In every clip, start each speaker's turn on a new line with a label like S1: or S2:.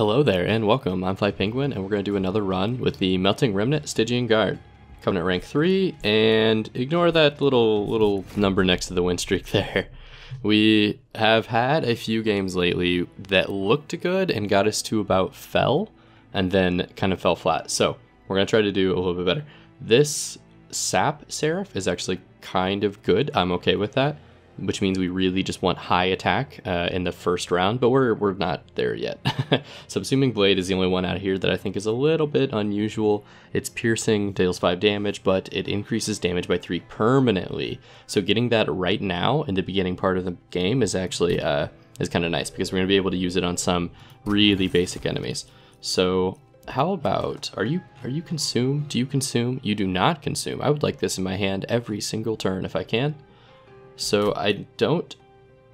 S1: Hello there and welcome, I'm FlyPengwin and we're going to do another run with the Melting Remnant Stygian Guard. Covenant rank 3 and ignore that little little number next to the win streak there. We have had a few games lately that looked good and got us to about Fel and then kind of fell flat. So we're going to try to do a little bit better. This Sap Seraph is actually kind of good. I'm okay with that which means we really just want high attack uh, in the first round, but we're, we're not there yet. Subsuming Blade is the only one out here that I think is a little bit unusual. It's piercing, deals 5 damage, but it increases damage by 3 permanently. So getting that right now in the beginning part of the game is actually uh, is kind of nice because we're going to be able to use it on some really basic enemies. So how about are you are you consume? Do you consume? You do not consume. I would like this in my hand every single turn if I can. So I don't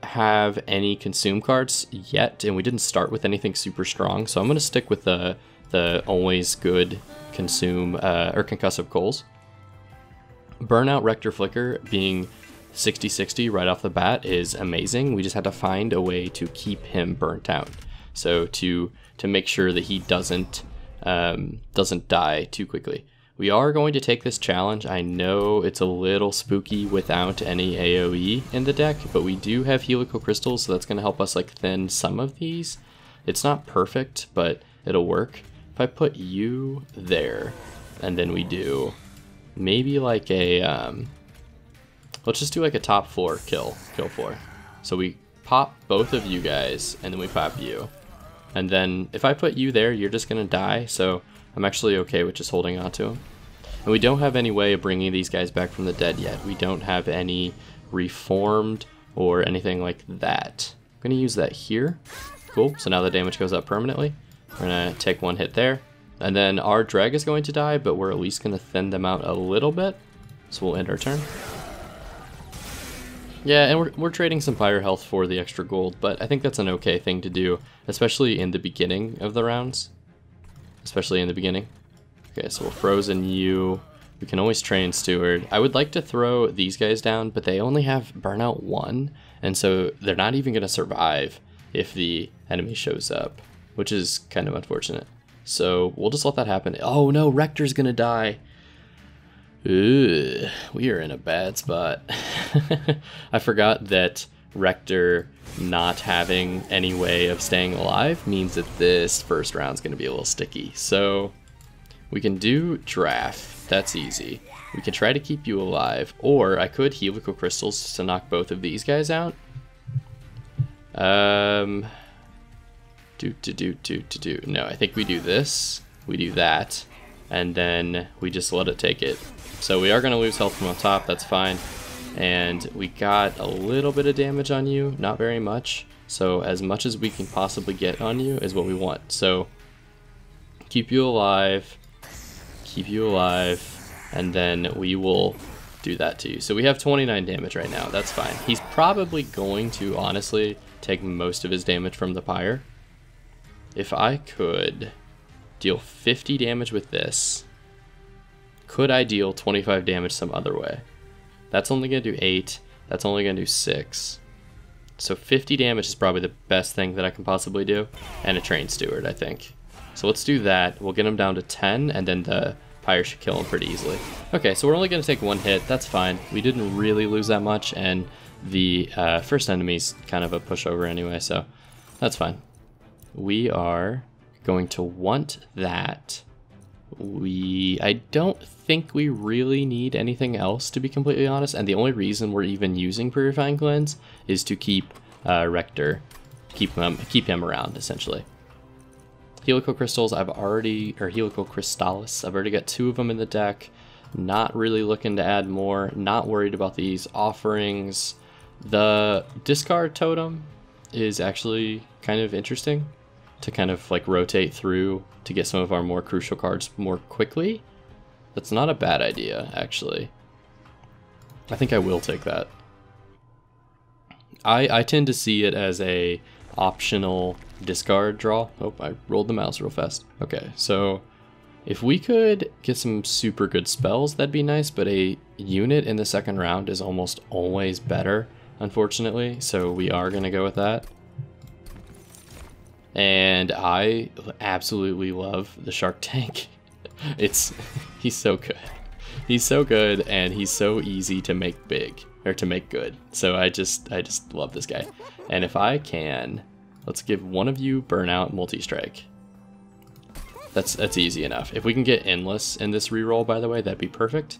S1: have any consume cards yet, and we didn't start with anything super strong, so I'm going to stick with the, the always good consume uh, or concussive coals. Burnout Rector Flicker being 60-60 right off the bat is amazing. We just had to find a way to keep him burnt out. So to to make sure that he doesn't um, doesn't die too quickly. We are going to take this challenge. I know it's a little spooky without any AoE in the deck, but we do have helical crystals, so that's going to help us like thin some of these. It's not perfect, but it'll work. If I put you there, and then we do maybe like a, um, let's just do like a top floor kill, kill floor. So we pop both of you guys, and then we pop you. And then if I put you there, you're just going to die, so I'm actually okay with just holding on to him. And we don't have any way of bringing these guys back from the dead yet. We don't have any reformed or anything like that. I'm going to use that here. Cool, so now the damage goes up permanently. We're going to take one hit there. And then our drag is going to die, but we're at least going to thin them out a little bit. So we'll end our turn. Yeah, and we're, we're trading some fire health for the extra gold, but I think that's an okay thing to do, especially in the beginning of the rounds especially in the beginning. Okay, so we'll frozen you. We can always train Steward. I would like to throw these guys down, but they only have burnout one, and so they're not even going to survive if the enemy shows up, which is kind of unfortunate. So we'll just let that happen. Oh no, Rector's going to die. Ugh, we are in a bad spot. I forgot that Rector not having any way of staying alive means that this first round is going to be a little sticky. So we can do Draff. That's easy. We can try to keep you alive, or I could helical crystals to knock both of these guys out. Um, do do do do do do. No, I think we do this. We do that, and then we just let it take it. So we are going to lose health from on top. That's fine and we got a little bit of damage on you, not very much. So as much as we can possibly get on you is what we want. So keep you alive, keep you alive, and then we will do that to you. So we have 29 damage right now, that's fine. He's probably going to, honestly, take most of his damage from the pyre. If I could deal 50 damage with this, could I deal 25 damage some other way? That's only going to do 8. That's only going to do 6. So 50 damage is probably the best thing that I can possibly do. And a Train Steward, I think. So let's do that. We'll get him down to 10, and then the Pyre should kill him pretty easily. Okay, so we're only going to take one hit. That's fine. We didn't really lose that much, and the uh, first enemy's kind of a pushover anyway, so that's fine. We are going to want that we I don't think we really need anything else to be completely honest and the only reason we're even using purifying cleanse is to keep uh, Rector keep him keep him around essentially. Helical crystals I've already or helical crystallis I've already got two of them in the deck. Not really looking to add more not worried about these offerings. The discard totem is actually kind of interesting to kind of like rotate through to get some of our more crucial cards more quickly. That's not a bad idea, actually. I think I will take that. I, I tend to see it as a optional discard draw. Oh, I rolled the mouse real fast. Okay, so if we could get some super good spells, that'd be nice, but a unit in the second round is almost always better, unfortunately, so we are going to go with that. And I absolutely love the Shark Tank. it's he's so good. He's so good and he's so easy to make big or to make good. So I just I just love this guy. And if I can, let's give one of you burnout multi-strike. That's that's easy enough. If we can get endless in this reroll, by the way, that'd be perfect.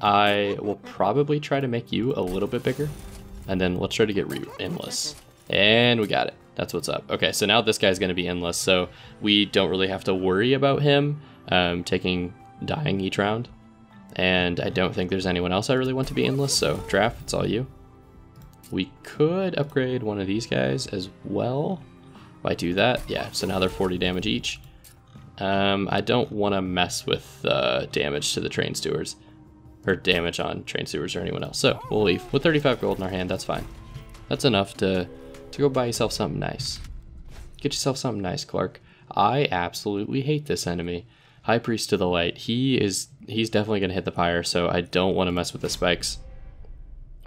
S1: I will probably try to make you a little bit bigger. And then let's try to get endless. And we got it. That's what's up. Okay, so now this guy's going to be endless, so we don't really have to worry about him um, taking dying each round. And I don't think there's anyone else I really want to be endless, so Draff, it's all you. We could upgrade one of these guys as well. If I do that, yeah, so now they're 40 damage each. Um, I don't want to mess with uh, damage to the train stewards, or damage on train stewards or anyone else. So we'll leave with 35 gold in our hand. That's fine. That's enough to to go buy yourself something nice. Get yourself something nice, Clark. I absolutely hate this enemy. High Priest to the Light. He is he's definitely gonna hit the pyre, so I don't want to mess with the spikes.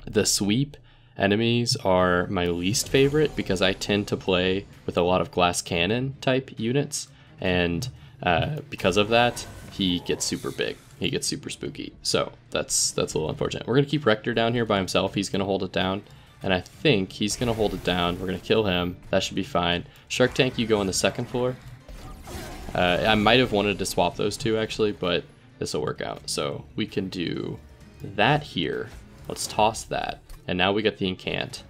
S1: The sweep enemies are my least favorite because I tend to play with a lot of glass cannon type units, and uh, because of that, he gets super big. He gets super spooky. So that's that's a little unfortunate. We're gonna keep Rector down here by himself. He's gonna hold it down. And I think he's gonna hold it down. We're gonna kill him. That should be fine. Shark Tank, you go on the second floor. Uh, I might have wanted to swap those two actually, but this will work out. So we can do that here. Let's toss that. And now we get the incant.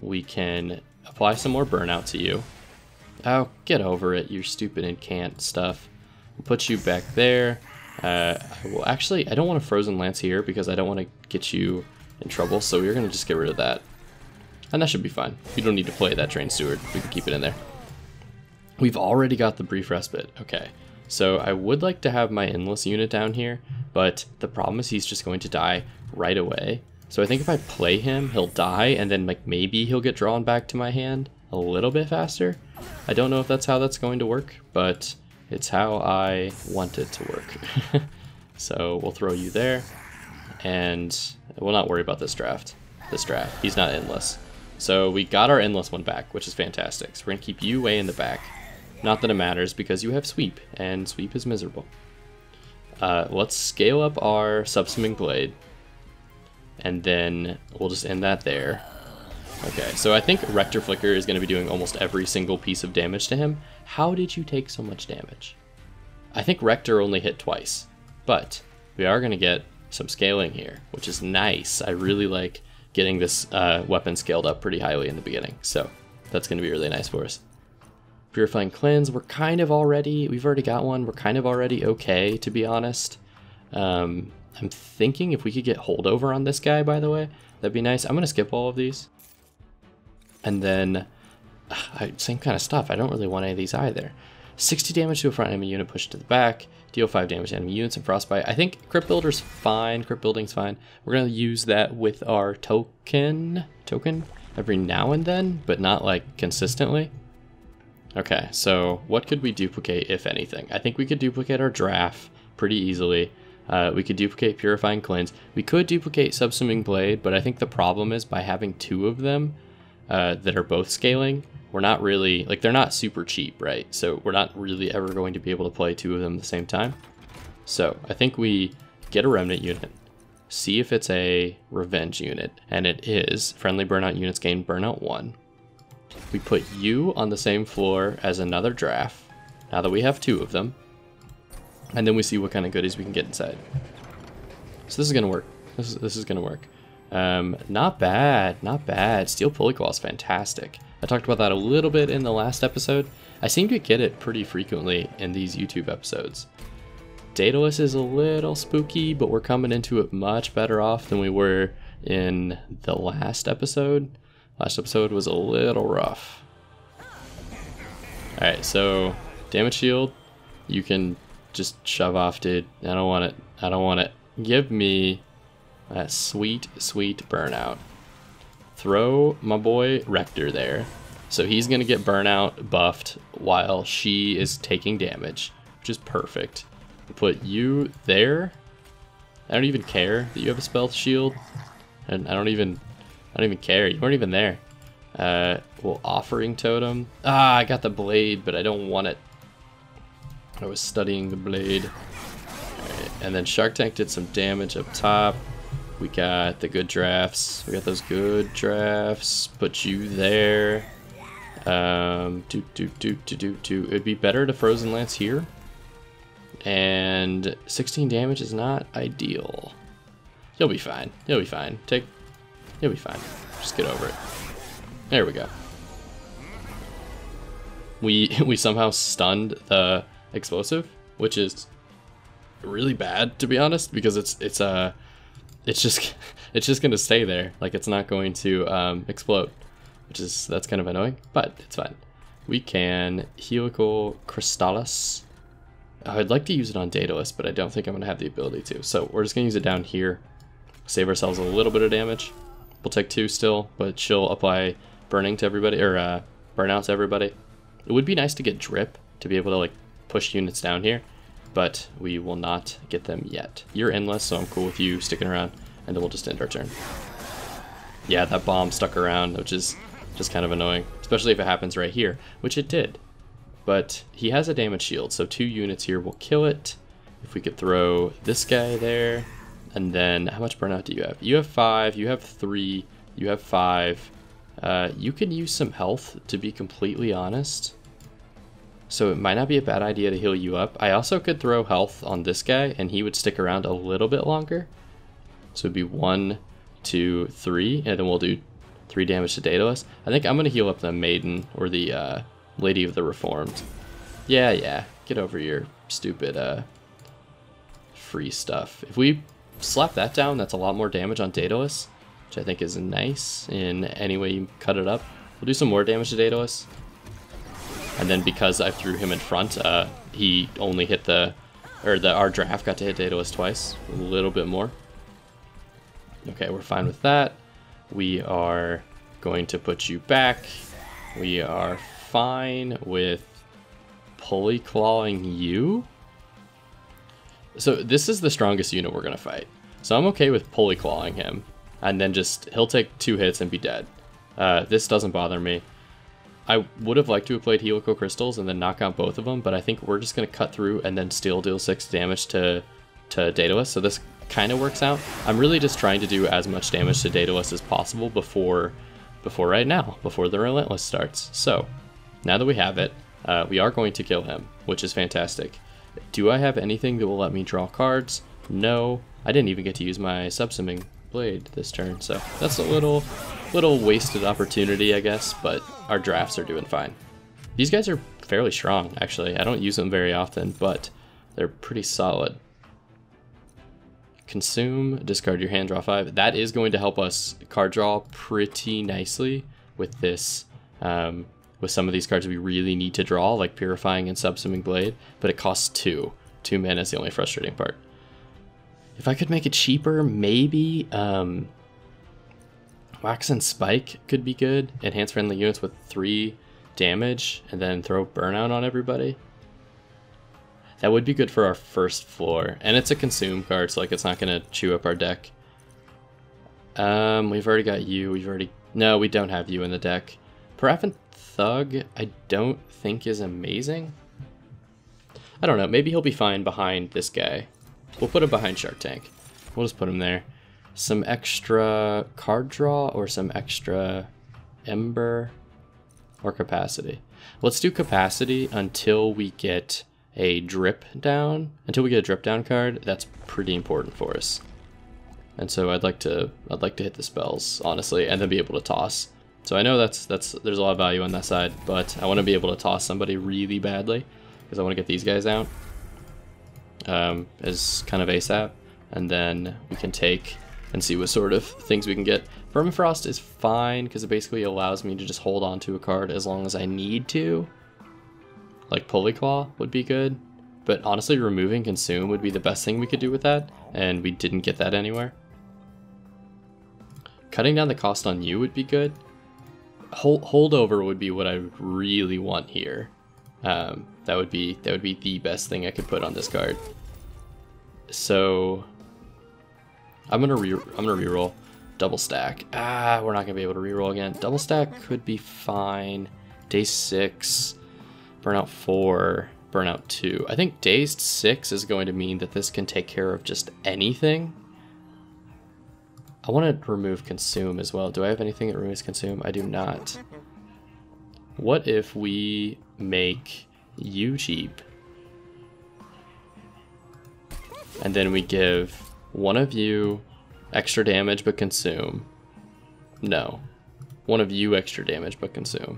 S1: We can apply some more burnout to you. Oh, get over it, you stupid incant stuff. We'll put you back there. Uh, well, actually, I don't want a frozen lance here because I don't want to get you in trouble, so we're going to just get rid of that. And that should be fine. We don't need to play that train steward. We can keep it in there. We've already got the brief respite. Okay. So I would like to have my endless unit down here, but the problem is he's just going to die right away. So I think if I play him, he'll die, and then like maybe he'll get drawn back to my hand a little bit faster. I don't know if that's how that's going to work, but it's how I want it to work. so we'll throw you there, and we'll not worry about this Draff. This Draff, he's not endless. So we got our endless one back, which is fantastic. So we're going to keep you way in the back. Not that it matters because you have sweep, and sweep is miserable. Uh, let's scale up our subsuming blade, and then we'll just end that there. Okay, so I think Rector Flicker is going to be doing almost every single piece of damage to him. How did you take so much damage? I think Rector only hit twice, but we are going to get some scaling here, which is nice. I really like getting this uh, weapon scaled up pretty highly in the beginning. So that's going to be really nice for us. Purifying Cleanse, we're kind of already, we've already got one. We're kind of already okay, to be honest. Um, I'm thinking if we could get holdover on this guy, by the way, that'd be nice. I'm going to skip all of these. And then, uh, same kind of stuff. I don't really want any of these either. 60 damage to a front enemy unit pushed to the back, deal 5 damage to enemy units and frostbite. I think Crypt Builder's fine, Crypt Building's fine. We're going to use that with our token, token every now and then, but not like consistently. Okay, so what could we duplicate, if anything? I think we could duplicate our Draff pretty easily. Uh, we could duplicate Purifying Cleanse. We could duplicate Subsuming Blade, but I think the problem is by having two of them uh, that are both scaling, we're not really like they're not super cheap, right? So we're not really ever going to be able to play two of them at the same time. So I think we get a remnant unit, see if it's a revenge unit, and it is. Friendly burnout units gain burnout one. We put you on the same floor as another Draff. Now that we have two of them, and then we see what kind of goodies we can get inside. So this is gonna work. This is this is gonna work. Um, not bad, not bad. Steel pulley claw is fantastic. I talked about that a little bit in the last episode. I seem to get it pretty frequently in these YouTube episodes. Daedalus is a little spooky, but we're coming into it much better off than we were in the last episode. Last episode was a little rough. Alright, so damage shield, you can just shove off, dude. I don't want it. I don't want it. Give me that sweet, sweet burnout throw my boy Rector there. So he's going to get burnout buffed while she is taking damage, which is perfect. Put you there. I don't even care that you have a spell shield. And I don't even I don't even care. You weren't even there. Uh, well, Offering Totem. Ah, I got the blade, but I don't want it. I was studying the blade. and then Shark Tank did some damage up top. We got the good Draffs. We got those good Draffs. Put you there. Um, do, do, do, do, do, do. It'd be better to Frozen Lance here. And 16 damage is not ideal. You'll be fine. You'll be fine. Take. You'll be fine. Just get over it. There we go. We we somehow stunned the explosive, which is really bad to be honest, because it's it's uh it's just it's just gonna stay there. Like it's not going to um, explode, which is that's kind of annoying, but it's fine. We can helical crystallis. I'd like to use it on Daedalus, but I don't think I'm gonna have the ability to. So we're just gonna use it down here, save ourselves a little bit of damage. We'll take two still, but she'll apply burning to everybody or uh, burnout to everybody. It would be nice to get drip to be able to like push units down here, but we will not get them yet. You're endless, so I'm cool with you sticking around, and then we'll just end our turn. Yeah, that bomb stuck around, which is just kind of annoying, especially if it happens right here, which it did. But he has a damage shield, so two units here will kill it. If we could throw this guy there, and then how much burnout do you have? You have five, you have three, you have five. Uh, you can use some health, to be completely honest. So it might not be a bad idea to heal you up. I also could throw health on this guy, and he would stick around a little bit longer. So it'd be one, two, three, and then we'll do three damage to Daedalus. I think I'm going to heal up the Maiden, or the uh, Lady of the Reformed. Yeah, yeah, get over your stupid uh, free stuff. If we slap that down, that's a lot more damage on Daedalus, which I think is nice in any way you cut it up. We'll do some more damage to Daedalus. And then because I threw him in front, uh, he only hit the, or the our Draff got to hit Daedalus twice, a little bit more. Okay, we're fine with that. We are going to put you back. We are fine with pulley clawing you. So this is the strongest unit we're gonna fight. So I'm okay with pulley clawing him, and then just he'll take two hits and be dead. Uh, this doesn't bother me. I would have liked to have played Helical Crystals and then knock out both of them, but I think we're just going to cut through and then still deal 6 damage to, to Daedalus, so this kind of works out. I'm really just trying to do as much damage to Daedalus as possible before, before right now, before the Relentless starts. So, now that we have it, uh, we are going to kill him, which is fantastic. Do I have anything that will let me draw cards? No. I didn't even get to use my Subsuming Blade this turn, so that's a little Little wasted opportunity, I guess, but our Draffs are doing fine. These guys are fairly strong, actually. I don't use them very often, but they're pretty solid. Consume, discard your hand, draw five. That is going to help us card draw pretty nicely with this, um, with some of these cards we really need to draw, like Purifying and Subsuming Blade, but it costs two. Two mana is the only frustrating part. If I could make it cheaper, maybe, um, Wax and Spike could be good. Enhance friendly units with three damage and then throw burnout on everybody. That would be good for our first floor. And it's a consume card, so like it's not gonna chew up our deck. Um, we've already got you, we've already no, we don't have you in the deck. Paraffin Thug, I don't think is amazing. I don't know, maybe he'll be fine behind this guy. We'll put him behind Shark Tank. We'll just put him there some extra card draw or some extra ember or capacity. Let's do capacity until we get a drip down. Until we get a drip down card, that's pretty important for us. And so I'd like to I'd like to hit the spells, honestly, and then be able to toss. So I know that's that's there's a lot of value on that side, but I want to be able to toss somebody really badly because I want to get these guys out um, as kind of ASAP, and then we can take and see what sort of things we can get. Permafrost is fine because it basically allows me to just hold on to a card as long as I need to. Like Pulley Claw would be good, but honestly removing Consume would be the best thing we could do with that, and we didn't get that anywhere. Cutting down the cost on you would be good. Hold holdover would be what I really want here. Um, that would be that would be the best thing I could put on this card. So I'm gonna re I'm gonna reroll. Double stack. Ah, we're not to be able to reroll again. Double stack could be fine. Dazed 6, Burnout 4, Burnout 2. I think Dazed 6 is going to mean that this can take care of just anything. I want to remove Consume as well. Do I have anything that removes Consume? I do not. What if we make you cheap? And then we give one of you extra damage but consume. No. One of you extra damage but consume.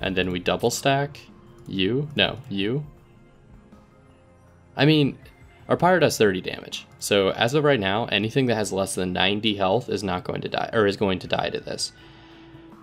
S1: And then we double stack you. No, you. I mean, our pyre does 30 damage. So as of right now, anything that has less than 90 health is not going to die, or is going to die to this.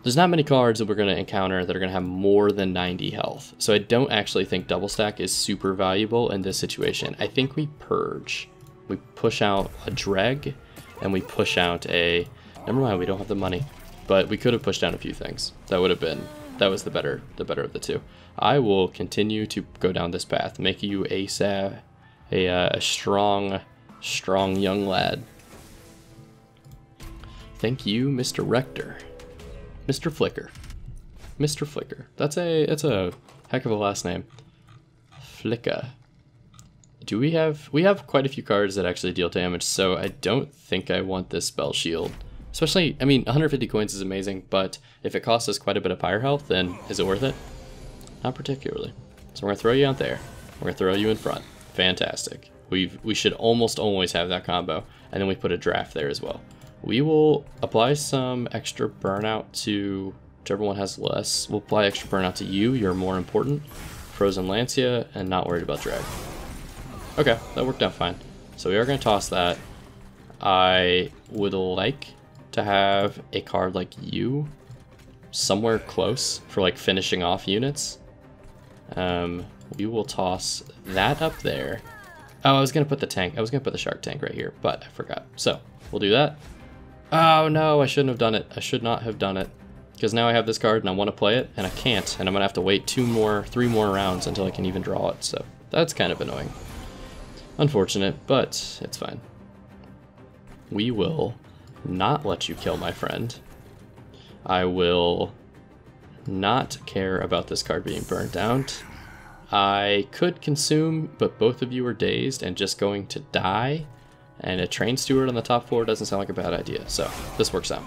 S1: There's not many cards that we're going to encounter that are going to have more than 90 health. So I don't actually think double stack is super valuable in this situation. I think we purge. We push out a dreg and we push out a... Never mind, we don't have the money. But we could have pushed down a few things. That would have been... That was the better the better of the two. I will continue to go down this path, make you a, a, uh, a strong, strong young lad. Thank you, Mr. Rector. Mr. Flicker. Mr. Flicker. That's a that's a heck of a last name. Flicker. Do we have we have quite a few cards that actually deal damage, so I don't think I want this spell shield. Especially, I mean, 150 coins is amazing, but if it costs us quite a bit of pyre health, then is it worth it? Not particularly. So we're gonna throw you out there. We're gonna throw you in front. Fantastic. We've we should almost always have that combo, and then we put a Draff there as well. We will apply some extra burnout to whichever one has less. We'll apply extra burnout to you, you're more important. Frozen Lancia, and not worried about drag. Okay, that worked out fine. So we are going to toss that. I would like to have a card like you somewhere close for like finishing off units. Um, we will toss that up there. Oh, I was to put the tank. I was to put the shark tank right here, but I forgot. So we'll do that. Oh no, I shouldn't have done it. I should not have done it. Because now I have this card and I want to play it, and I can't, and I'm to have to wait two more, three more rounds until I can even draw it, so that's kind of annoying. Unfortunate, but it's fine. We will not let you kill my friend. I will not care about this card being burnt out. I could consume, but both of you are dazed and just going to die. And a train steward on the top floor doesn't sound like a bad idea. So this works out.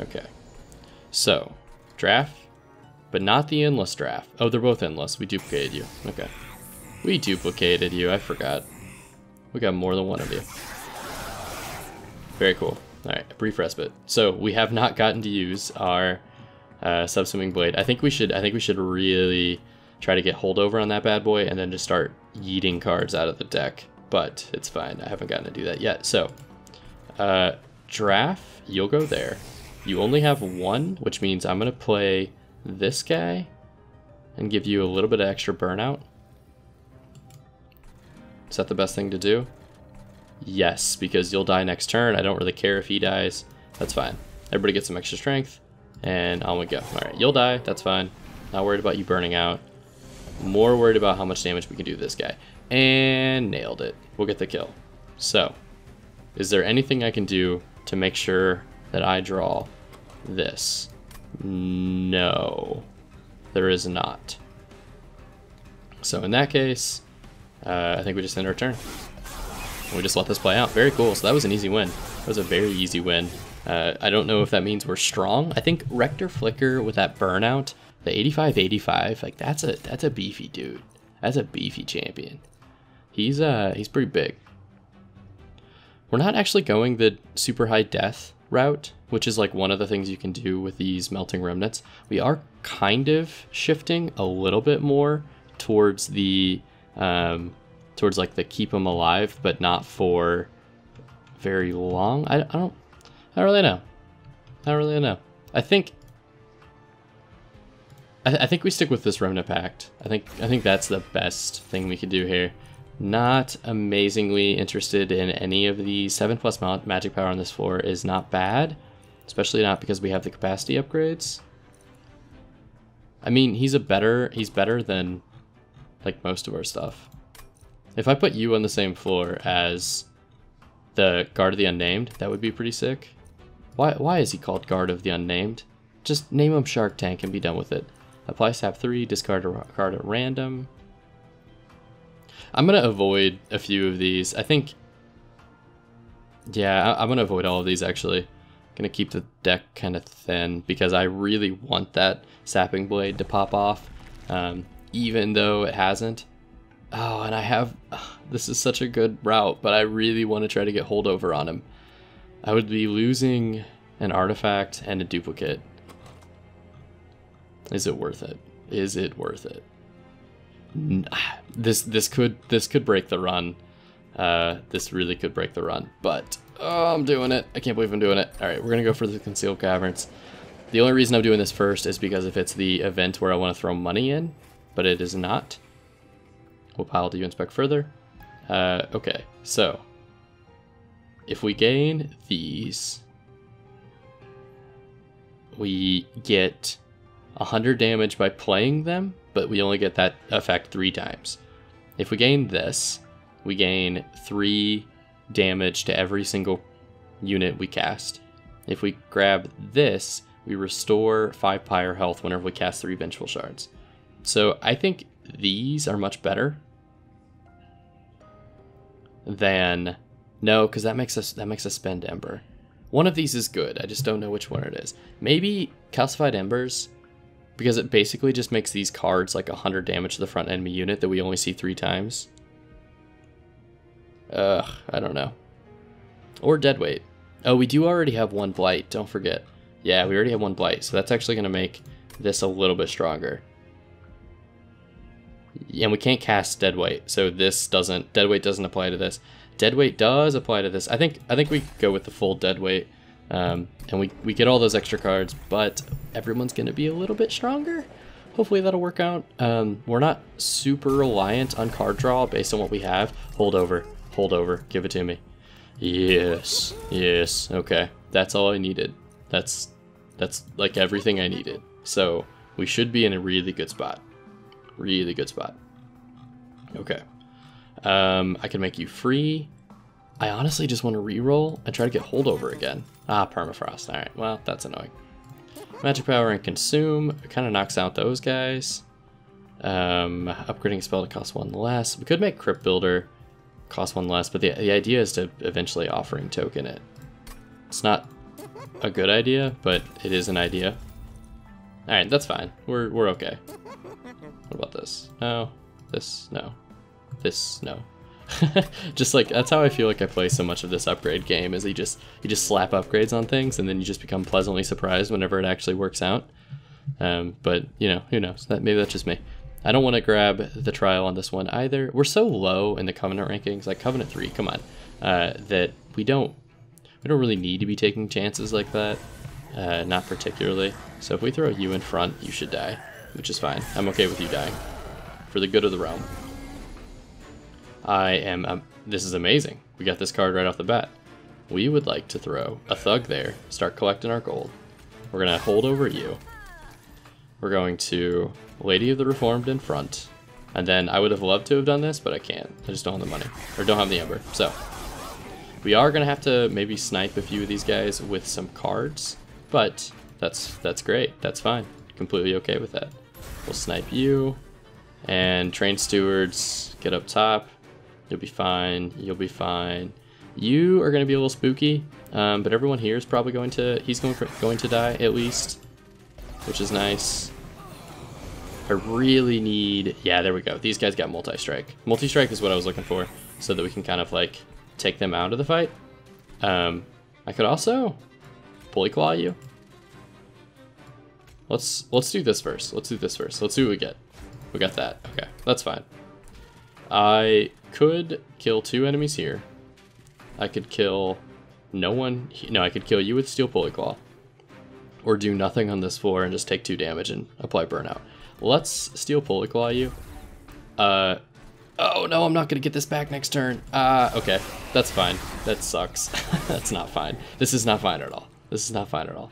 S1: Okay. So, Draff, but not the endless Draff. Oh, they're both endless. We duplicated you. Okay. We duplicated you. I forgot. We got more than one of you. Very cool. All right, brief respite. So we have not gotten to use our uh, subsuming blade. I think we should. I think we should really try to get holdover on that bad boy and then just start yeeting cards out of the deck but it's fine. I haven't gotten to do that yet. So, uh, Draff, you'll go there. You only have one, which means I'm going to play this guy and give you a little bit of extra burnout. Is that the best thing to do? Yes, because you'll die next turn. I don't really care if he dies. That's fine. Everybody gets some extra strength, and on we go. All right, you'll die. That's fine. Not worried about you burning out. More worried about how much damage we can do this guy. And nailed it. We'll get the kill. So, is there anything I can do to make sure that I draw this? No, there is not. So in that case, uh, I think we just end our turn. We just let this play out. Very cool. So that was an easy win. That was a very easy win. Uh, I don't know if that means we're strong. I think Rector Flicker with that burnout, the 85-85, like that's a that's a beefy dude. That's a beefy champion. He's uh he's pretty big. We're not actually going the super high death route, which is like one of the things you can do with these melting remnants. We are kind of shifting a little bit more towards the um, towards like the keep them alive, but not for very long. I, I don't I don't really know. I don't really know. I think I, I think we stick with this remnant pact. I think I think that's the best thing we could do here. Not amazingly interested in any of the 7 plus magic power on this floor is not bad. Especially not because we have the capacity upgrades. I mean, he's a better, he's better than like most of our stuff. If I put you on the same floor as the Guard of the Unnamed. That would be pretty sick. Why, why is he called Guard of the Unnamed? Just name him Shark Tank and be done with it. Apply sap 3, discard a card at random. I'm going to avoid a few of these. I think... Yeah, I'm going to avoid all of these, actually. going to keep the deck kind of thin because I really want that Sapping Blade to pop off, um, even though it hasn't. Oh, and I have... this is such a good route, but I really want to try to get holdover on him. I would be losing an artifact and a duplicate. Is it worth it? Is it worth it? This this could this could break the run. Uh, this really could break the run, but oh, I'm doing it. I can't believe I'm doing it. All right, we're gonna go for the concealed caverns. The only reason I'm doing this first is because if it's the event where I want to throw money in, but it is not. What pile do you inspect further? Uh, okay, so if we gain these, we get 100 damage by playing them, but we only get that effect three times. If we gain this, we gain three damage to every single unit we cast. If we grab this, we restore five pyre health whenever we cast three vengeful shards. So I think these are much better than no, because that makes us that makes us spend ember. One of these is good. I just don't know which one it is. Maybe calcified embers because it basically just makes these cards like 100 damage to the front enemy unit that we only see three times. Ugh, I don't know. Or deadweight. Oh, we do already have one blight, don't forget. Yeah, we already have one blight, so that's actually going to make this a little bit stronger. And we can't cast deadweight, so this doesn't, deadweight doesn't apply to this. Deadweight does apply to this. I think I think we go with the full deadweight. Um, and we, we get all those extra cards, but everyone's going to be a little bit stronger. Hopefully that'll work out. Um, we're not super reliant on card draw based on what we have. Hold over, hold over, give it to me. Yes, yes, okay. That's all I needed. That's, that's like everything I needed. So we should be in a really good spot. Really good spot. Okay. Um, I can make you free. I honestly just want to re-roll and try to get holdover again. Ah, permafrost. Alright, well, that's annoying. Magic power and consume kind of knocks out those guys. Um, upgrading a spell to cost one less. We could make Crypt Builder cost one less, but the, the idea is to eventually offering token it. It's not a good idea, but it is an idea. Alright, that's fine. We're, we're okay. What about this? No. This? No. This? No. just like that's how I feel like I play so much of this upgrade game is you just you just slap upgrades on things and then you just become pleasantly surprised whenever it actually works out. Um, but you know who knows that maybe that's just me. I don't want to grab the trial on this one either. We're so low in the covenant rankings, like covenant three, come on, uh, that we don't we don't really need to be taking chances like that. Uh, not particularly. So if we throw you in front, you should die, which is fine. I'm okay with you dying for the good of the realm. I am, um, this is amazing. We got this card right off the bat. We would like to throw a thug there, start collecting our gold. We're gonna hold over you. We're going to Lady of the Reformed in front. And then I would have loved to have done this, but I can't. I just don't have the money, or don't have the ember. So we are gonna have to maybe snipe a few of these guys with some cards, but that's that's great. That's fine. Completely okay with that. We'll snipe you, and train stewards get up top. You'll be fine. You'll be fine. You are going to be a little spooky, um, but everyone here is probably going to, he's going, for, going to die at least, which is nice. I really need, yeah, there we go. These guys got multi-strike. Multi-strike is what I was looking for, so that we can kind of like take them out of the fight. Um, I could also pulley claw you. Let's let's do this first. Let's do this first. Let's see what we get. We got that. Okay, that's fine. I could kill two enemies here. I could kill no one. No, I could kill you with Steel Pulley Claw. Or do nothing on this floor and just take two damage and apply Burnout. Let's Steel Pulley Claw you. Uh, oh no, I'm not gonna get this back next turn. Uh, okay, that's fine. That sucks. that's not fine. This is not fine at all. This is not fine at all.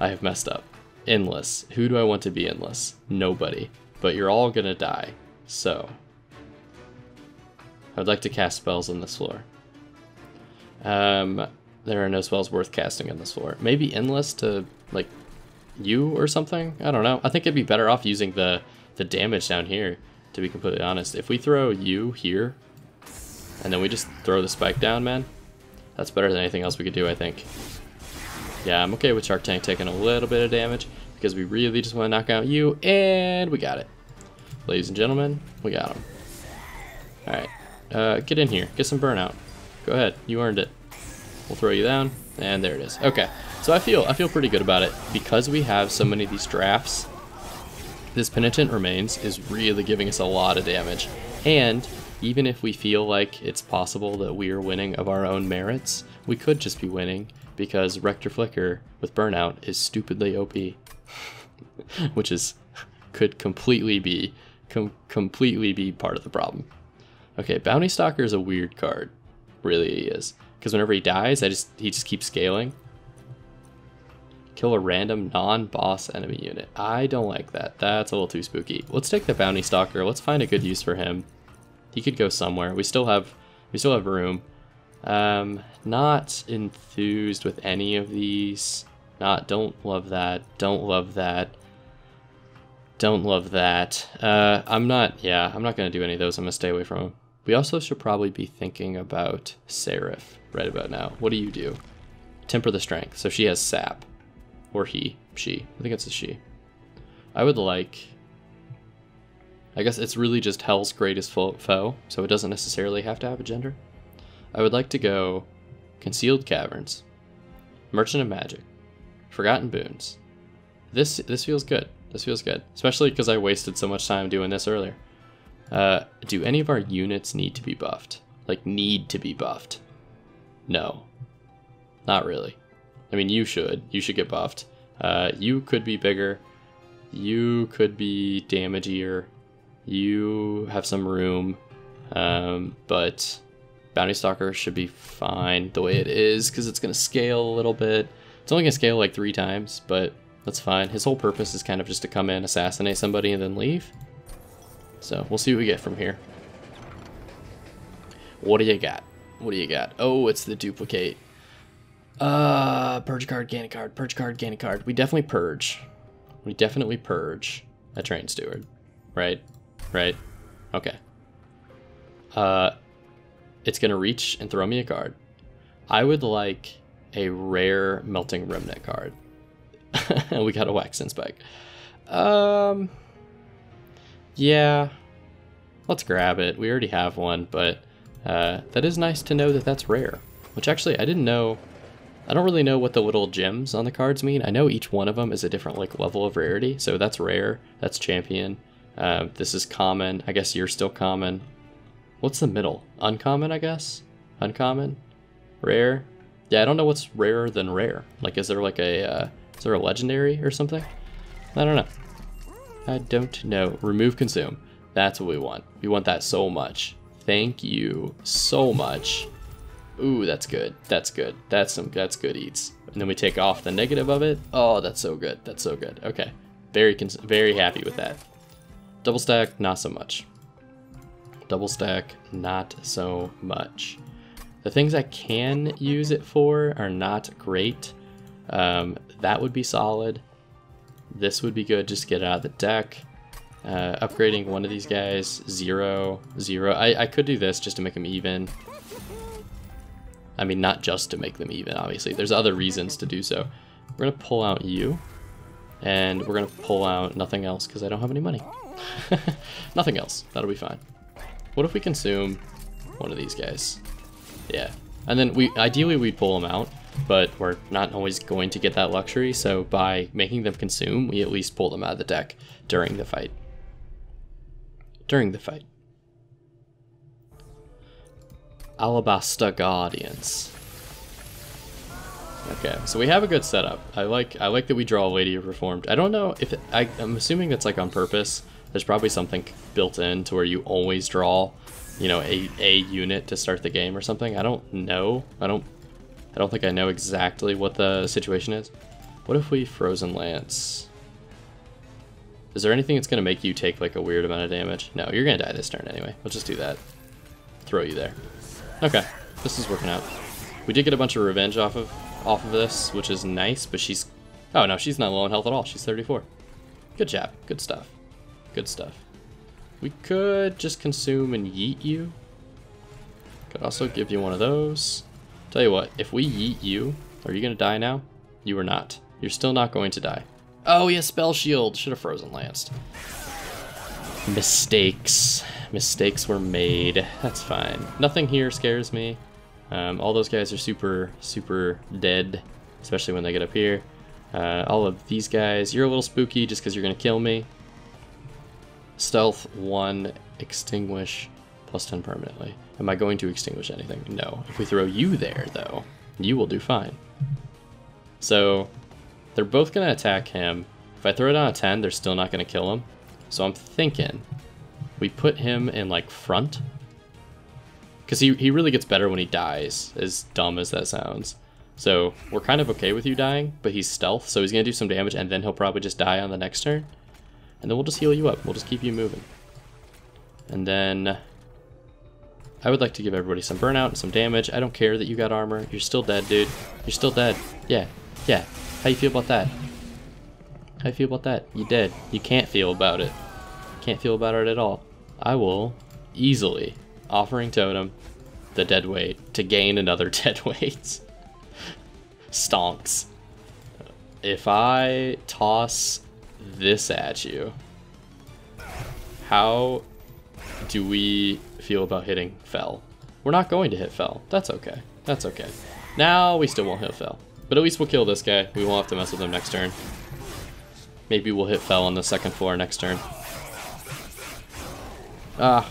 S1: I have messed up. Endless. Who do I want to be endless? Nobody. But you're all gonna die. So, I would like to cast spells on this floor. Um, there are no spells worth casting on this floor. Maybe Endless to, like, you or something? I don't know. I think it'd be better off using the, the damage down here, to be completely honest. If we throw you here, and then we just throw the spike down, man, that's better than anything else we could do, I think. Yeah, I'm okay with Shark Tank taking a little bit of damage, because we really just want to knock out you, and we got it. Ladies and gentlemen, we got him. Alright, uh, get in here, get some burnout. Go ahead, you earned it. We'll throw you down, and there it is. Okay, so I feel I feel pretty good about it. Because we have so many of these Draffs, this Penitent Remains is really giving us a lot of damage. And even if we feel like it's possible that we are winning of our own merits, we could just be winning because Rector Flicker with Burnout is stupidly OP. Which is could completely be com completely be part of the problem. Okay, Bounty Stalker is a weird card. Really he is because whenever he dies, I just he just keeps scaling. Kill a random non-boss enemy unit. I don't like that. That's a little too spooky. Let's take the Bounty Stalker. Let's find a good use for him. He could go somewhere. We still have we still have room. Um, not enthused with any of these. Not don't love that. Don't love that. Don't love that. Uh, I'm not. Yeah, I'm not gonna do any of those. I'm gonna stay away from them. We also should probably be thinking about Seraph right about now. What do you do? Temper the strength. So she has sap. Or he. She. I think it's a she. I would like... I guess it's really just Hell's greatest foe, so it doesn't necessarily have to have a gender. I would like to go Concealed Caverns, Merchant of Magic, Forgotten Boons. This this feels good. This feels good, especially because I wasted so much time doing this earlier. Uh, do any of our units need to be buffed? Like, need to be buffed? No. Not really. I mean, you should. You should get buffed. Uh, you could be bigger. You could be damagier. You have some room. Um, but Bounty Stalker should be fine the way it is because it's going to scale a little bit. It's only going to scale like three times, but that's fine. His whole purpose is kind of just to come in, assassinate somebody, and then leave. So we'll see what we get from here. What do you got? What do you got? Oh, it's the duplicate. Uh, purge card, gain a card, purge card, gain a card. We definitely purge. We definitely purge a train steward. Right? Right? Okay. Uh, it's gonna reach and throw me a card. I would like a rare melting remnant card. we got a wax spike. Um, yeah, let's grab it. We already have one, but uh, that is nice to know that that's rare. Which actually, I didn't know. I don't really know what the little gems on the cards mean. I know each one of them is a different like level of rarity. So that's rare. That's champion. Uh, this is common. I guess you're still common. What's the middle? Uncommon, I guess? Uncommon? Rare? Yeah, I don't know what's rarer than rare. Like, is there like a, uh, is there a legendary or something? I don't know. I don't know. Remove consume. That's what we want. We want that so much. Thank you so much. Ooh, that's good. That's good. That's some that's good eats. And then we take off the negative of it. Oh, that's so good. That's so good. Okay. Very very happy with that. Double stack, not so much. Double stack, not so much. The things I can use it for are not great. Um, that would be solid. This would be good, just get out of the deck. Uh, upgrading one of these guys, zero, zero. I, I could do this just to make them even. I mean, not just to make them even, obviously. There's other reasons to do so. We're going to pull out you, and we're going to pull out nothing else because I don't have any money. nothing else. That'll be fine. What if we consume one of these guys? Yeah. And then we ideally we pull them out, but we're not always going to get that luxury, so by making them consume, we at least pull them out of the deck during the fight. During the fight. Alabasta Guardians. Okay, so we have a good setup. I like I like that we draw a Lady of Reformed. I don't know if I, I'm assuming that's like on purpose. There's probably something built in to where you always draw, you know, a a unit to start the game or something. I don't know. I don't I don't think I know exactly what the situation is. What if we Frozen Lance? Is there anything that's going to make you take like a weird amount of damage? No, you're going to die this turn anyway. Let's just do that. Throw you there. Okay, this is working out. We did get a bunch of revenge off of off of this, which is nice, but she's... Oh, no, she's not low on health at all. She's 34. Good job. Good stuff. Good stuff. We could just consume and yeet you. Could also give you one of those. Tell you what, if we yeet you, are you to die now? You are not. You're still not going to die. Oh, yeah, spell shield. Should have frozen lanced. Mistakes. Mistakes were made. That's fine. Nothing here scares me. Um, all those guys are super, super dead, especially when they get up here. Uh, all of these guys, you're a little spooky just because you're going to kill me. Stealth 1, extinguish, plus 10 permanently. Am I going to extinguish anything? No. If we throw you there, though, you will do fine. So, they're both going to attack him. If I throw it on a 10, they're still not going to kill him. So I'm thinking we put him in, like, front because he, he really gets better when he dies, as dumb as that sounds. So we're kind of okay with you dying, but he's stealth, so he's going to do some damage, and then he'll probably just die on the next turn. And then we'll just heal you up. We'll just keep you moving. And then I would like to give everybody some burnout and some damage. I don't care that you got armor. You're still dead, dude. You're still dead. Yeah, yeah. How you feel about that? How you feel about that? You dead. You can't feel about it. Can't feel about it at all. I will easily offering totem, the dead weight, to gain another dead weight. Stonks. If I toss this at you, how do we feel about hitting Fel? We're not going to hit Fel. That's okay. That's okay. Now we still won't hit Fel. But at least we'll kill this guy. We won't have to mess with him next turn. Maybe we'll hit Fel on the second floor next turn. Ah,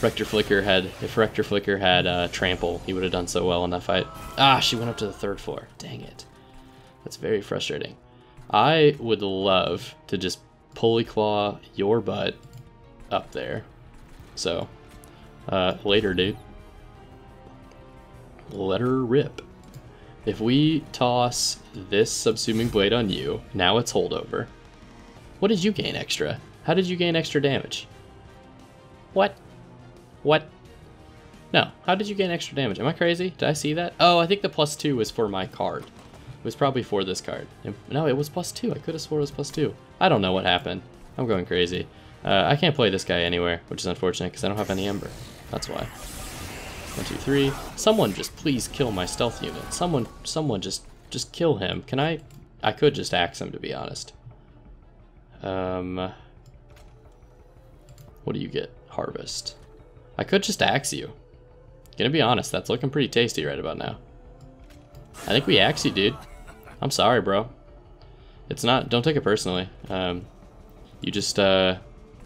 S1: Rector Flicker had, if Rector Flicker had uh, Trample, he would have done so well in that fight. Ah, she went up to the third floor. Dang it. That's very frustrating. I would love to just pulley claw your butt up there. So, uh, later, dude. Let her rip. If we toss this subsuming blade on you, now it's holdover. What did you gain extra? How did you gain extra damage? What? What? No. How did you gain extra damage? Am I crazy? Did I see that? Oh, I think the plus two was for my card. It was probably for this card. No, it was plus two. I could have swore it was plus two. I don't know what happened. I'm going crazy. Uh, I can't play this guy anywhere, which is unfortunate because I don't have any Ember. That's why. One, two, three. Someone just please kill my stealth unit. Someone, someone just, just kill him. Can I? I could just axe him to be honest. Um, what do you get? Harvest. I could just axe you. Gonna be honest, that's looking pretty tasty right about now. I think we axe you, dude. I'm sorry, bro. It's not, don't take it personally. Um, you just, uh,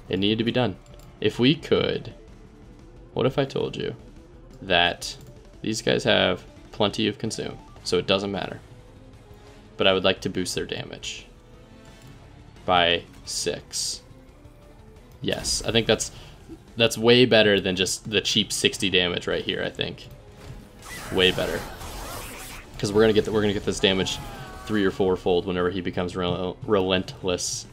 S1: it needed to be done. If we could, what if I told you that these guys have plenty of consume, so it doesn't matter. But I would like to boost their damage by six. Yes, I think that's that's way better than just the cheap 60 damage right here, I think. Way better. Because we're gonna get the, we're gonna get this damage three or four fold whenever he becomes rel relentless.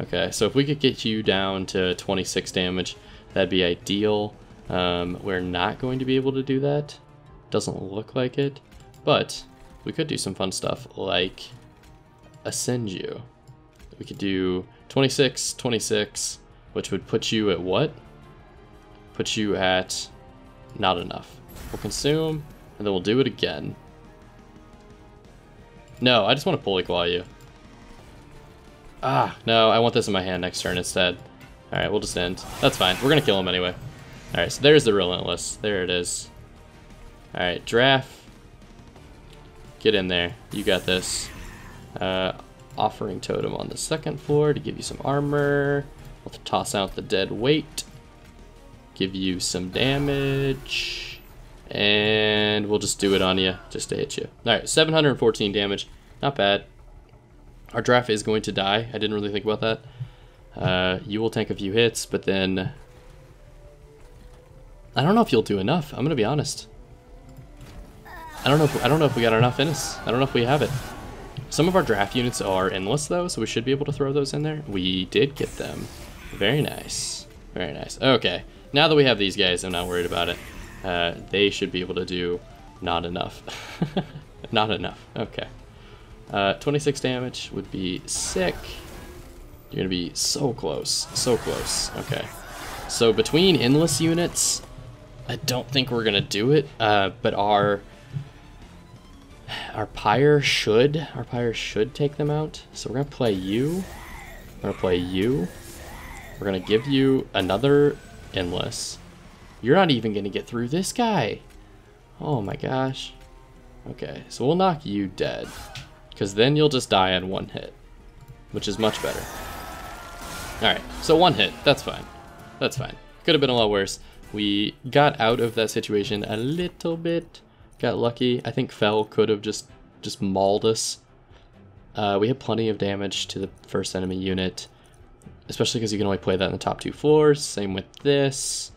S1: Okay, so if we could get you down to 26 damage, that'd be ideal. Um, we're not going to be able to do that. Doesn't look like it, but we could do some fun stuff like ascend you. We could do 26, 26, which would put you at what? Put you at not enough. We'll consume, and then we'll do it again. No, I just want to pulley claw you. Ah, no, I want this in my hand next turn instead. Alright, we'll just end. That's fine. We're going to kill him anyway. Alright, so there's the Relentless. There it is. Alright, Draff. Get in there. You got this. Uh, offering Totem on the second floor to give you some armor. We'll toss out the dead weight give you some damage. And we'll just do it on you just to hit you. Alright, 714 damage. Not bad. Our Draff is going to die. I didn't really think about that. Uh, you will tank a few hits, but then... I don't know if you'll do enough. I'm going to be honest. I don't know if I don't know if we got enough in us. I don't know if we have it. Some of our Draff units are endless though, so we should be able to throw those in there. We did get them. Very nice. Very nice. Okay. Now that we have these guys, I'm not worried about it. Uh, they should be able to do Not enough. Not enough. Okay. Uh, 26 damage would be sick. You're gonna be so close. So close. Okay. So between endless units, I don't think we're gonna do it, uh, but our our pyre should our pyre should take them out. So we're gonna play you. We're gonna play you. We're gonna give you another endless. You're not even gonna get through this guy. Oh my gosh. Okay, so we'll knock you dead. Because then you'll just die on one hit. Which is much better. Alright, so one hit. That's fine. That's fine. Could have been a lot worse. We got out of that situation a little bit. Got lucky. I think Fel could have just, just mauled us. Uh, we had plenty of damage to the first enemy unit. Especially because you can only play that in the top two floors. Same with this.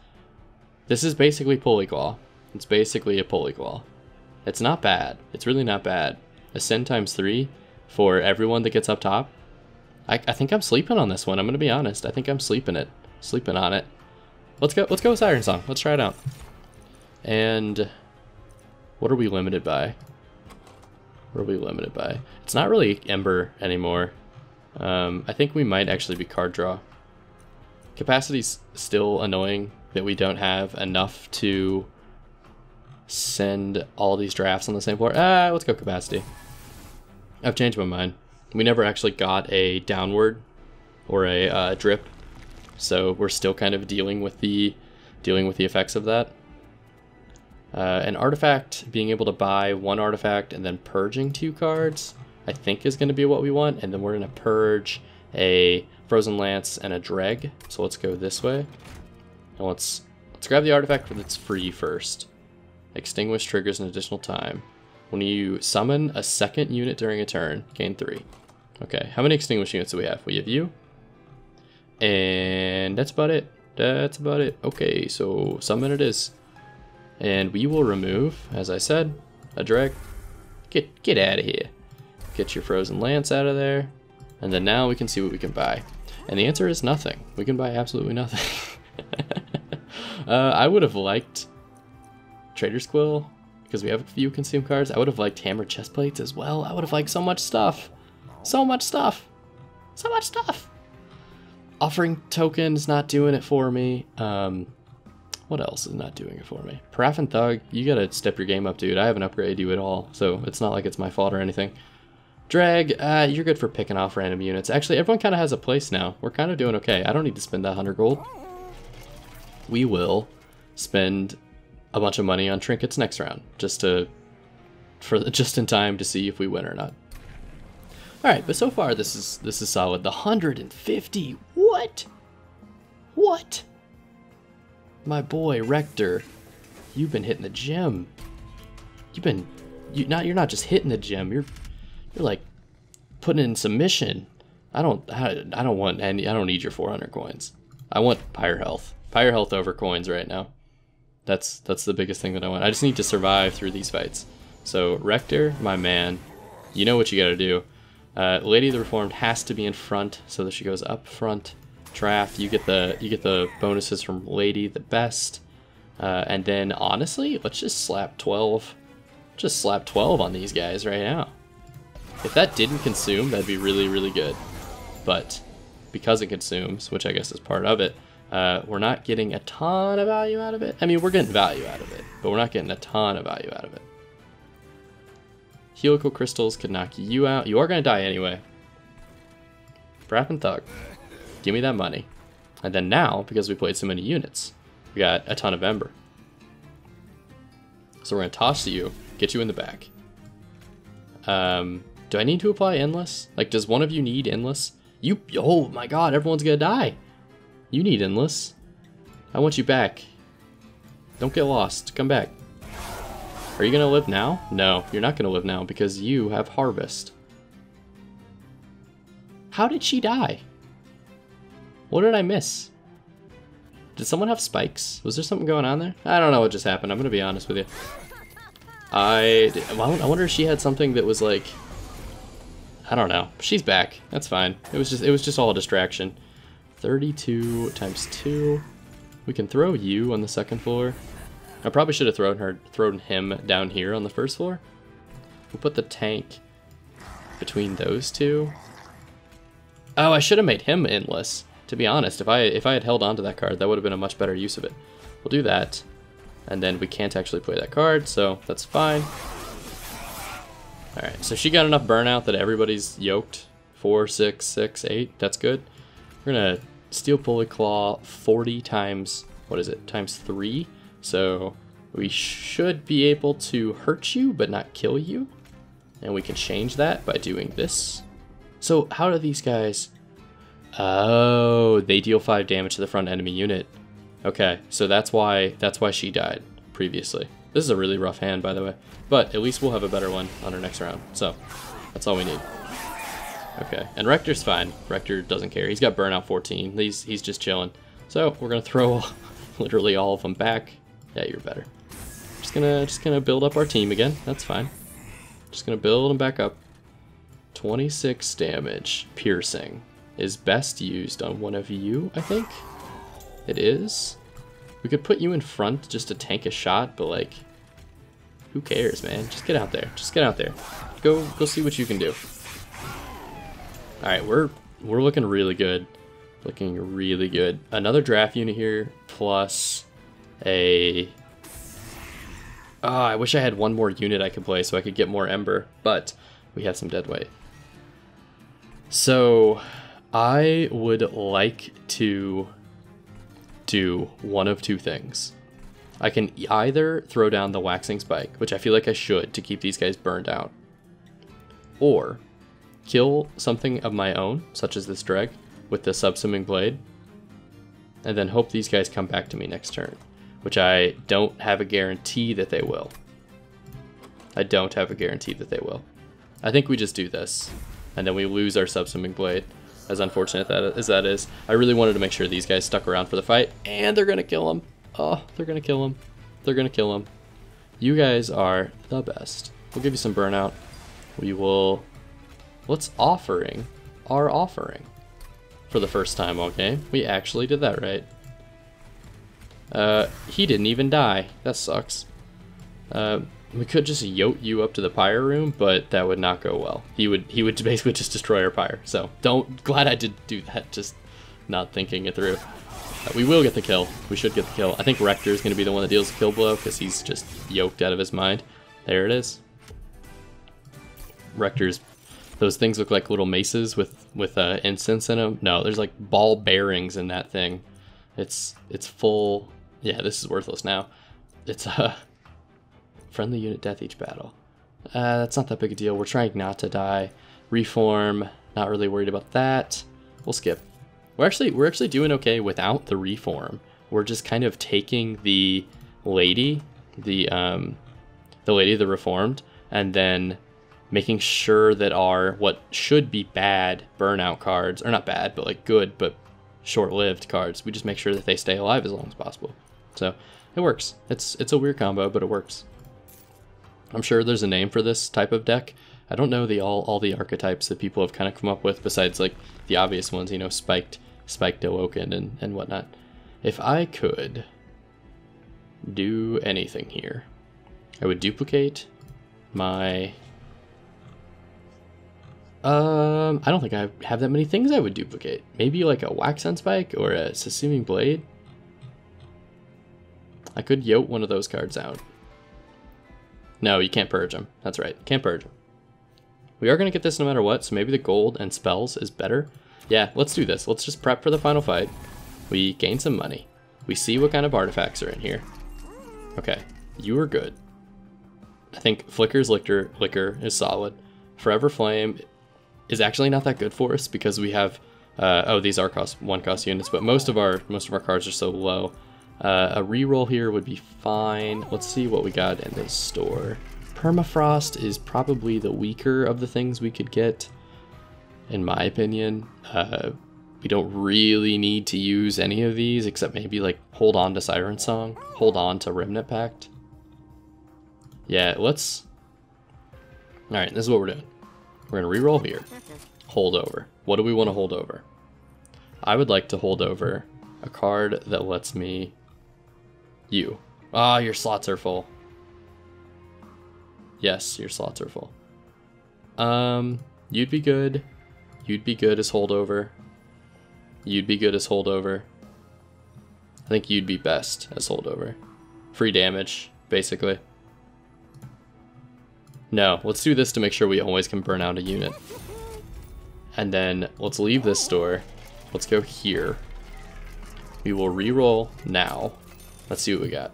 S1: This is basically Claw. It's basically a Claw. It's not bad. It's really not bad. Ascend times three for everyone that gets up top. I, I think I'm sleeping on this one. I'm gonna be honest. I think I'm sleeping it. Sleeping on it. Let's go. Let's go with Siren Song. Let's try it out. And what are we limited by? What are we limited by? It's not really Ember anymore. Um, I think we might actually be card draw. Capacity's still annoying that we don't have enough to send all these Draffs on the same floor. Ah, let's go capacity. I've changed my mind. We never actually got a downward or a uh, drip, so we're still kind of dealing with the dealing with the effects of that. Uh, an artifact, being able to buy one artifact and then purging two cards, I think is going to be what we want, and then we're going to purge a Frozen Lance and a Dreg. So let's go this way, and let's let's grab the artifact that's free first. Extinguish triggers an additional time. When you summon a second unit during a turn, gain three. Okay, how many extinguish units do we have? We have you. And that's about it. That's about it. Okay, so summon it is. And we will remove, as I said, a Dreg. Get get out of here. Get your frozen lance out of there. And then now we can see what we can buy. And the answer is nothing. We can buy absolutely nothing. uh, I would have liked Trader's Quill, because we have a few consume cards. I would have liked Hammer chest plates as well. I would have liked so much stuff. So much stuff. So much stuff. Offering tokens not doing it for me. Um, what else is not doing it for me? Paraffin Thug, you gotta step your game up, dude. I haven't upgraded you at all, so it's not like it's my fault or anything. Dreg, uh, you're good for picking off random units. Actually, everyone kind of has a place now. We're kind of doing okay. I don't need to spend that 100 gold. We will spend a bunch of money on trinkets next round, just to for just in time to see if we win or not. All right, but so far this is this is solid. The 150. What? What? My boy Rector, you've been hitting the gym. You've been you not you're not just hitting the gym. You're you're like putting in submission. I don't I, I don't want any I don't need your 400 coins. I want pyre health. Pyre health over coins right now. That's that's the biggest thing that I want. I just need to survive through these fights. So Rector, my man, you know what you gotta do. Uh, Lady of the Reformed has to be in front so that she goes up front. Draff, you get the you get the bonuses from Lady the best. Uh, and then honestly, let's just slap 12. Just slap 12 on these guys right now. If that didn't consume, that'd be really, really good. But because it consumes, which I guess is part of it, uh, we're not getting a ton of value out of it. I mean, we're getting value out of it, but we're not getting a ton of value out of it. Helical crystals could knock you out. You are going to die anyway. Paraffin Thug, give me that money. And then now, because we played so many units, we got a ton of Ember. So we're going to toss to you, get you in the back. Um, do I need to apply Endless? Like, does one of you need Endless? You, oh my god, everyone's going to die. You need Endless. I want you back. Don't get lost. Come back. Are you gonna live now? No, you're not gonna live now because you have Harvest. How did she die? What did I miss? Did someone have spikes? Was there something going on there? I don't know what just happened. I'm gonna be honest with you. I, I wonder if she had something that was like, I don't know. She's back. That's fine. It was just it was just all a distraction. 32 times 2. We can throw you on the second floor. I probably should have thrown her, thrown him down here on the first floor. We'll put the tank between those two. Oh, I should have made him endless. To be honest, if I if I had held on to that card, that would have been a much better use of it. We'll do that. And then we can't actually play that card, so that's fine. Alright, so she got enough burnout that everybody's yoked. Four, six, six, eight. That's good. We're gonna Steel Pulley Claw 40 times, what is it, times 3. So we should be able to hurt you, but not kill you. And we can change that by doing this. So how do these guys... Oh, they deal 5 damage to the front enemy unit. Okay, so that's why that's why she died previously. This is a really rough hand, by the way. But at least we'll have a better one on our next round. So, that's all we need. Okay, and Rector's fine. Rector doesn't care. He's got burnout 14. He's, he's just chilling. So, we're going to throw literally all of them back. Yeah, you're better. Just gonna just gonna build up our team again. That's fine. Just gonna build them back up. 26 damage. Piercing is best used on one of you, I think. It is. We could put you in front just to tank a shot, but like, who cares, man? Just get out there. Just get out there. Go go see what you can do. All right, we're we're looking really good. Looking really good. Another Draff unit here plus a Oh, I wish I had one more unit I could play so I could get more Ember, but we have some dead weight. So, I would like to do one of two things. I can either throw down the waxing spike, which I feel like I should to keep these guys burned out, or kill something of my own, such as this dreg, with the subsuming blade, and then hope these guys come back to me next turn, which I don't have a guarantee that they will. I don't have a guarantee that they will. I think we just do this, and then we lose our subsuming blade, as unfortunate that as that is. I really wanted to make sure these guys stuck around for the fight, and they're gonna kill him. Oh, they're gonna kill him. They're gonna kill him. You guys are the best. We'll give you some burnout. We will... What's offering? Our offering. For the first time game. We actually did that right. Uh, he didn't even die. That sucks. Uh, we could just yoke you up to the pyre room, but that would not go well. He would he would basically just destroy our pyre. So don't glad I did do that. Just not thinking it through. Uh, we will get the kill. We should get the kill. I think Rector is going to be the one that deals the kill blow because he's just yoked out of his mind. There it is. Rector's those things look like little maces with with uh, incense in them. No, there's like ball bearings in that thing. It's it's full. Yeah, this is worthless now. It's a friendly unit death each battle. Uh, that's not that big a deal. We're trying not to die. Reform. Not really worried about that. We'll skip. We're actually we're actually doing okay without the reform. We're just kind of taking the lady, the um, the lady the reformed, and then making sure that our what should be bad burnout cards, or not bad, but like good but short-lived cards, we just make sure that they stay alive as long as possible. So it works. It's it's a weird combo, but it works. I'm sure there's a name for this type of deck. I don't know the all all the archetypes that people have kind of come up with besides like the obvious ones, you know, spiked spiked awoken and, and whatnot. If I could do anything here, I would duplicate my um, I don't think I have that many things I would duplicate. Maybe like a wax on spike or a subsuming blade. I could yote one of those cards out. No, you can't purge them. That's right, can't purge them. We are going to get this no matter what, so maybe the gold and spells is better. Yeah, let's do this. Let's just prep for the final fight. We gain some money. We see what kind of artifacts are in here. Okay, you are good. I think Flicker's Liquor, Liquor is solid. Forever Flame is actually not that good for us because we have uh, oh these are cost one cost units, but most of our most of our cards are so low. Uh, a reroll here would be fine. Let's see what we got in this store. Permafrost is probably the weaker of the things we could get, in my opinion. Uh, we don't really need to use any of these except maybe like hold on to Siren Song, hold on to Remnant Pact. Yeah, let's. All right, this is what we're doing. We're going to re-roll here. Hold over. What do we want to hold over? I would like to hold over a card that lets me... You. Ah, oh, your slots are full. Yes, your slots are full. Um, you'd be good. You'd be good as holdover. You'd be good as holdover. I think you'd be best as holdover. Free damage, basically. No, let's do this to make sure we always can burn out a unit. And then let's leave this store. Let's go here. We will re-roll now. Let's see what we got.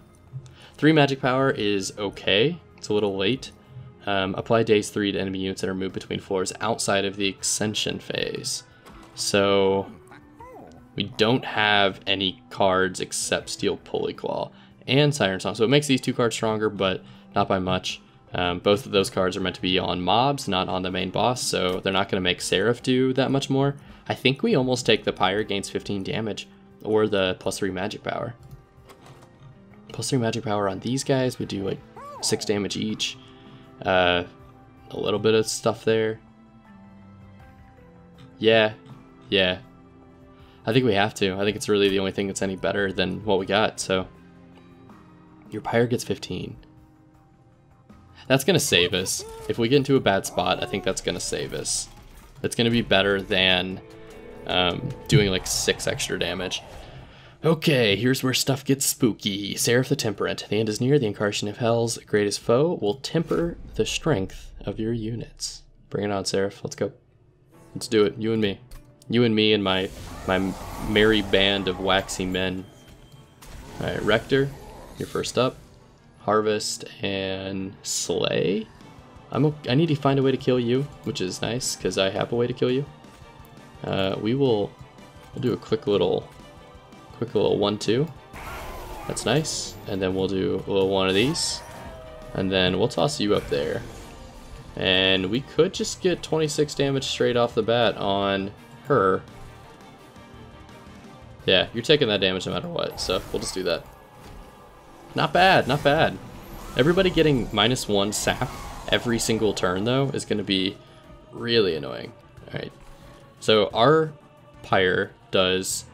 S1: Three magic power is okay. It's a little late. Um, apply Dazed 3 to enemy units that are moved between floors outside of the ascension phase. So we don't have any cards except Steel Pulley Claw and Siren Song. So it makes these two cards stronger, but not by much. Um, both of those cards are meant to be on mobs, not on the main boss, so they're not going to make Seraph do that much more. I think we almost take the Pyre gains 15 damage, or the plus 3 magic power. Plus 3 magic power on these guys would do like 6 damage each. Uh, a little bit of stuff there. Yeah, yeah. I think we have to. I think it's really the only thing that's any better than what we got, so. Your Pyre gets 15. That's going to save us. If we get into a bad spot, I think that's going to save us. It's going to be better than um, doing like 6 extra damage. Okay, here's where stuff gets spooky. Seraph the Temperate. The end is near. The incarnation of Hell's greatest foe will temper the strength of your units. Bring it on, Seraph. Let's go. Let's do it. You and me. You and me and my my merry band of waxy men. Alright, Rector, you're first up. Harvest and Slay. I'm I need to find a way to kill you, which is nice, because I have a way to kill you. Uh, we will we'll do a quick little quick little one two. That's nice. And then we'll do a little one of these. And then we'll toss you up there. And we could just get 26 damage straight off the bat on her. Yeah, you're taking that damage no matter what, so we'll just do that. Not bad, not bad. Everybody getting minus one sap every single turn, though, is going to be really annoying. Alright, so our Pyre does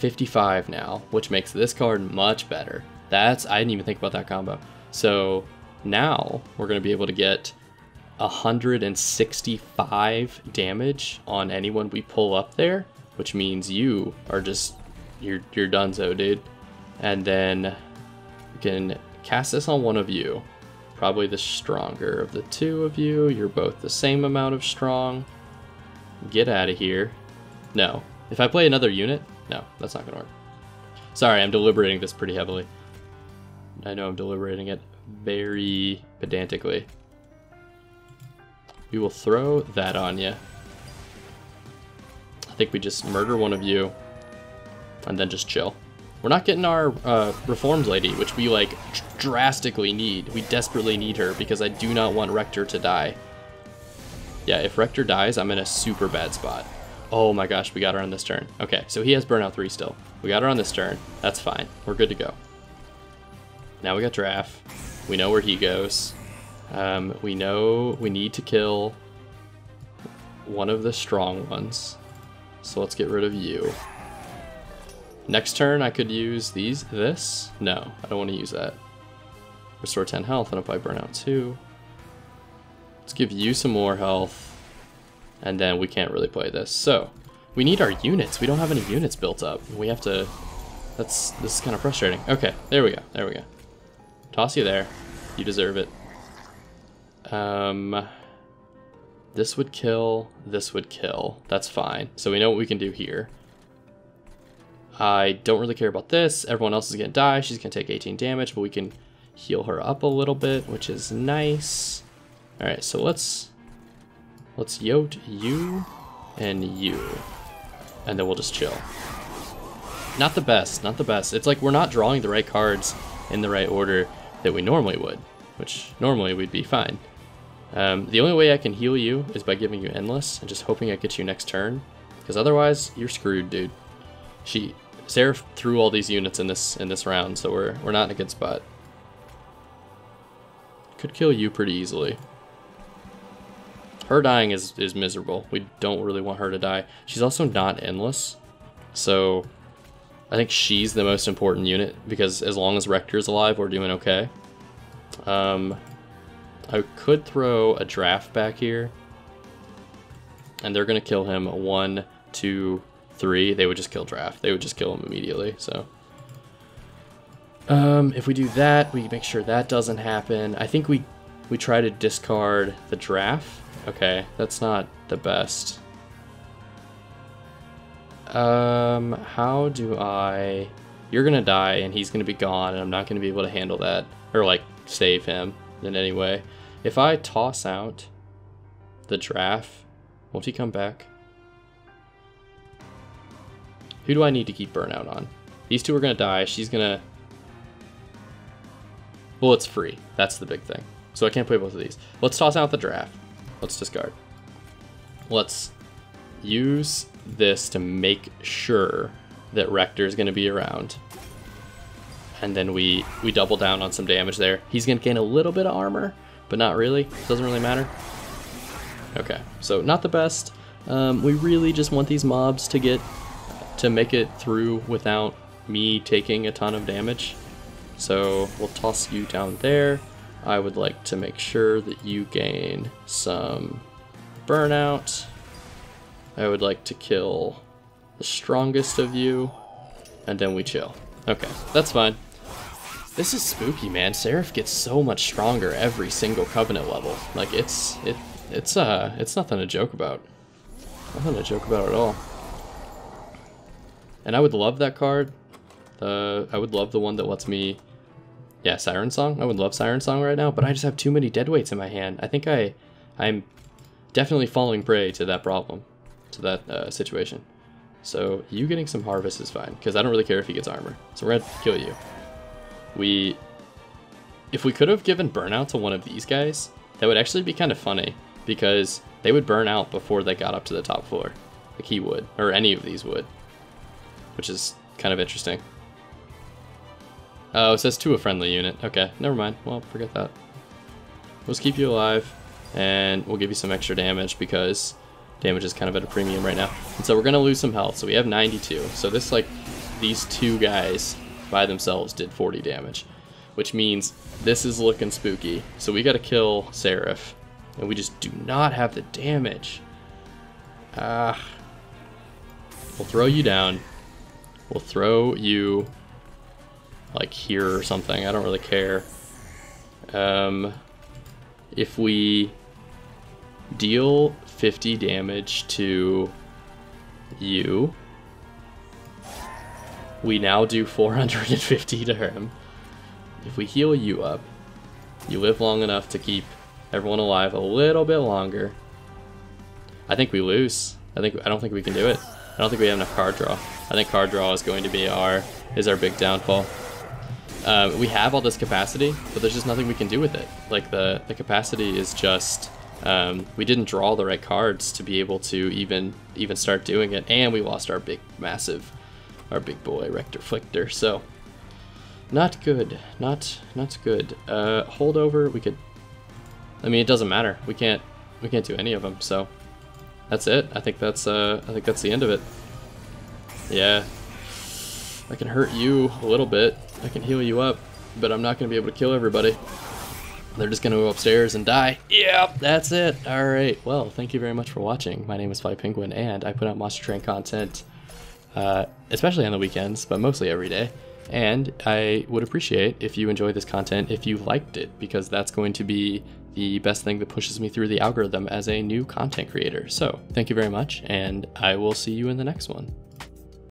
S1: 55 now, which makes this card much better. That's, I didn't even think about that combo. So now we're going to be able to get 165 damage on anyone we pull up there, which means you are just, you're, you're done so, dude. And then we can cast this on one of you. Probably the stronger of the two of you. You're both the same amount of strong. Get out of here. No. If I play another unit, no, that's not to work. Sorry, I'm deliberating this pretty heavily. I know I'm deliberating it very pedantically. We will throw that on you. I think we just murder one of you and then just chill. We're not getting our uh, reforms lady, which we like drastically need. We desperately need her because I do not want Rector to die. Yeah, if Rector dies, I'm in a super bad spot. Oh my gosh, we got her on this turn. Okay, so he has Burnout 3 still. We got her on this turn. That's fine. We're good to go. Now we got Draff. We know where he goes. Um, we know we need to kill one of the strong ones. So let's get rid of you. Next turn I could use these, this. No, I don't want to use that. Restore 10 health and if I burn out 2. Let's give you some more health and then we can't really play this. So, we need our units. We don't have any units built up. We have to... That's... This is kind of frustrating. Okay, there we go. There we go. Toss you there. You deserve it. Um... This would kill. This would kill. That's fine. So we know what we can do here. I don't really care about this. Everyone else is going to die. She's going to take 18 damage, but we can heal her up a little bit, which is nice. All right, so let's Let's yote you and you. And then we'll just chill. Not the best, not the best. It's like we're not drawing the right cards in the right order that we normally would, which normally we'd be fine. Um, the only way I can heal you is by giving you Endless and just hoping I get you next turn, because otherwise you're screwed, dude. She, Seraph threw all these units in this in this round, so we're we're not in a good spot. Could kill you pretty easily. Her dying is, is miserable. We don't really want her to die. She's also not endless. So I think she's the most important unit because as long as Rector's alive, we're doing okay. Um, I could throw a Draff back here. And they're going to kill him one, two, three. They would just kill Draff. They would just kill him immediately, so... Um, if we do that, we make sure that doesn't happen. I think we we try to discard the Draff. Okay, that's not the best. Um, how do I... You're gonna die and he's gonna be gone and I'm not gonna be able to handle that. Or like, save him in any way. If I toss out the Draff, won't he come back? Who do I need to keep burnout on? These two are gonna die. She's gonna... Well, it's free. That's the big thing. So I can't play both of these. Let's toss out the Draff. Let's discard. Let's use this to make sure that Rector is going to be around. And then we, we double down on some damage there. He's going to gain a little bit of armor, but not really. Doesn't really matter. Okay, so not the best. Um, we really just want these mobs to get to make it through without me taking a ton of damage. So we'll toss you down there. I would like to make sure that you gain some burnout. I would like to kill the strongest of you, and then we chill. Okay, that's fine. This is spooky, man. Seraph gets so much stronger every single Covenant level. Like, it's, it, it's, uh, it's nothing to joke about. Nothing to joke about at all. And I would love that card. The, I would love the one that lets me yeah, Siren Song. I would love Siren Song right now, but I just have too many dead weights in my hand. I think I, I'm definitely falling prey to that problem, to that uh, situation. So you getting some harvest is fine, because I don't really care if he gets armor. So we're gonna kill you. We, if we could have given burnout to one of these guys, that would actually be kind of funny, because they would burn out before they got up to the top floor. Like he would, or any of these would, which is kind of interesting. Oh, it says to a friendly unit. Okay, never mind. Well, forget that. Let's keep you alive, and we'll give you some extra damage because damage is kind of at a premium right now. And so we're going to lose some health. So we have 92. So this, like, these two guys by themselves did 40 damage, which means this is looking spooky. So we got to kill Seraph, and we just do not have the damage. Ah. We'll throw you down. We'll throw you like here or something. I don't really care. Um, if we deal 50 damage to you, we now do 450 to him. If we heal you up, you live long enough to keep everyone alive a little bit longer. I think we lose. I think I don't think we can do it. I don't think we have enough card draw. I think card draw is going to be our is our big downfall. Uh, we have all this capacity, but there's just nothing we can do with it. Like the, the capacity is just, um, we didn't draw the right cards to be able to even even start doing it, and we lost our big, massive, our big boy Rector Flicker. So, not good, not not good. Uh, holdover, we could. I mean, it doesn't matter. We can't we can't do any of them. So, that's it. I think that's uh, I think that's the end of it. Yeah, I can hurt you a little bit. I can heal you up, but I'm not going to be able to kill everybody. They're just going to go upstairs and die. Yep, that's it. All right. Well, thank you very much for watching. My name is FlyPengwin, and I put out Monster Train content, uh, especially on the weekends, but mostly every day. And I would appreciate if you enjoy this content if you liked it, because that's going to be the best thing that pushes me through the algorithm as a new content creator. So, thank you very much, and I will see you in the next one.